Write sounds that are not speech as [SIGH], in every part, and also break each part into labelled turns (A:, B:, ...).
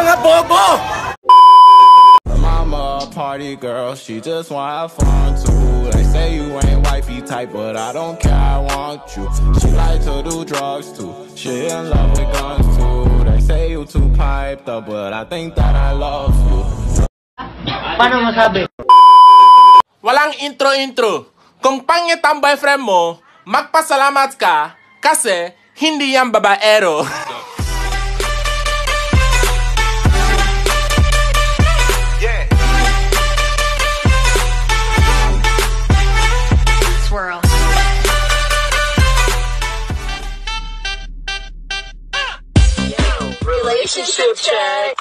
A: Mga bobo!
B: Mama, a party girl, she just wanna have fun too. They say you ain't wifey type, but I don't care, I want you. She like to do drugs too. She in love with guns too. They say you too piped up, but I think that I love you.
C: Paano masabi?
A: Walang intro-intro. Kung pangit ang boyfriend mo, magpasalamat ka kasi hindi yan babaero. [LAUGHS]
D: Relationship check.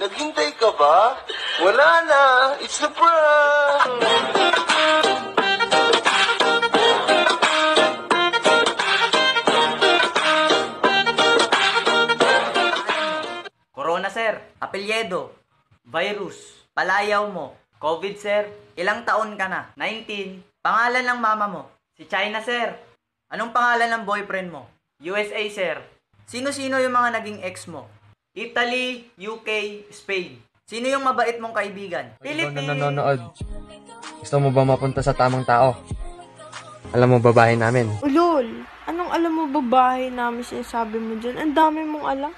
D: Naghintay ka ba? Wala na. It's the prank.
C: Corona, sir. Apelyedo. Virus. Palayaw mo. COVID, sir. Ilang taon ka na? 19. Pangalan ng mama mo? Si China, sir. Anong pangalan ng boyfriend mo? USA, sir. Sino-sino yung mga naging ex mo? Italy, UK, Spain. Sino yung mabait mong kaibigan?
E: Ikaw na
C: Philippines.
E: nanonood. Gusto mo ba mapunta sa tamang tao? Alam mo babae namin.
F: Ulol, anong alam mo babae namin sinasabi mo dyan? Ang dami mong alam.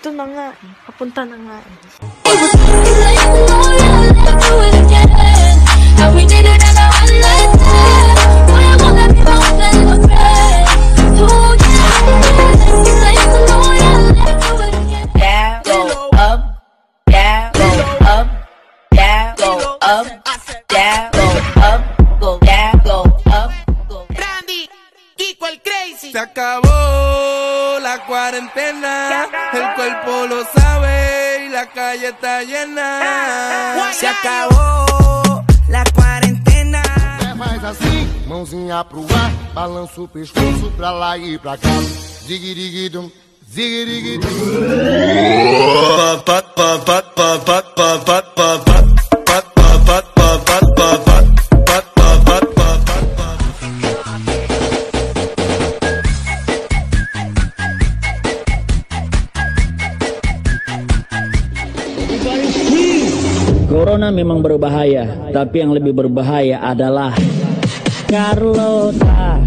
F: Ito na nga eh. Papunta na nga eh.
G: Up, down, go up, go down, go up, go
A: Randy, Kiko el Crazy. Se acabó la cuarentena, el cuerpo lo sabe y la calle está llena. Se acabó la cuarentena.
H: Faz assim, mãozinha pro ar, balança o pescoço pra lá e pra cá. Ziguiriguidum, ziguiriguidum.
I: Corona memang berbahaya, tapi yang lebih berbahaya adalah Carlota.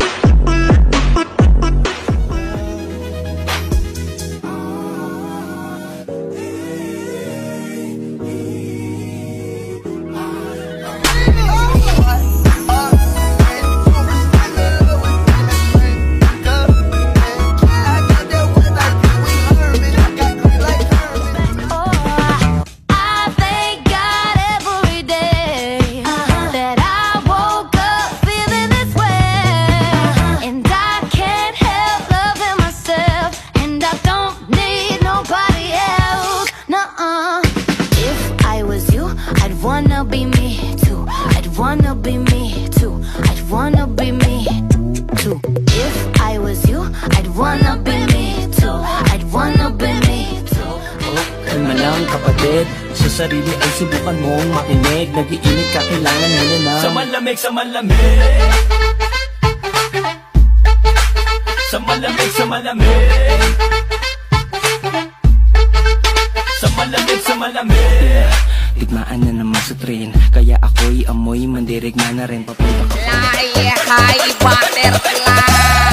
G: Wanna be me too. I'd wanna be me too. I'd wanna be me too. If I was you, I'd wanna be me too. I'd wanna be me too.
I: Kalma lang kapatid, sa sarili ay subukan mong makinig Nag-iinit ka, kailangan mo na na Sa malamig, sa malamig Sa malamig, sa malamig Digmaan na naman sa train Kaya ako'y amoy mandirigma na rin Papunta ka pa
G: High butterfly.